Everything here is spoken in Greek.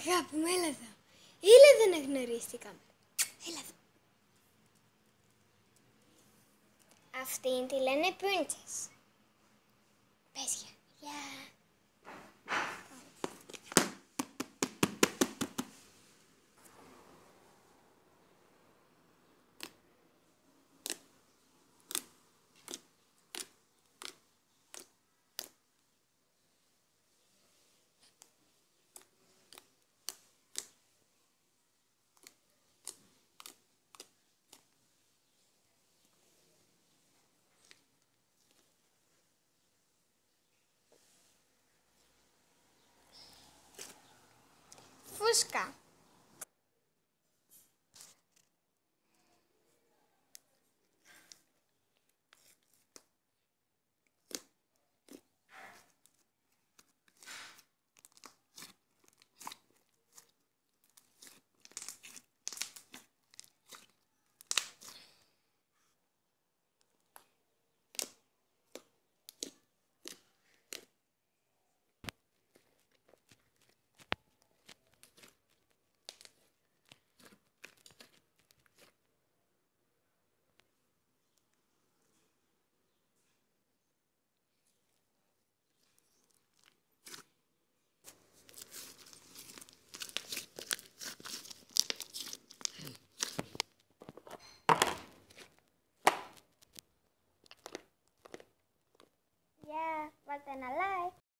Αγάπη μου, έλα εδώ. Ήλε δεν εγνωρίστηκαμε. Έλα εδώ. Αυτήν τη λένε Princess. Πες γεια. Γεια. buscar. What's in a lie.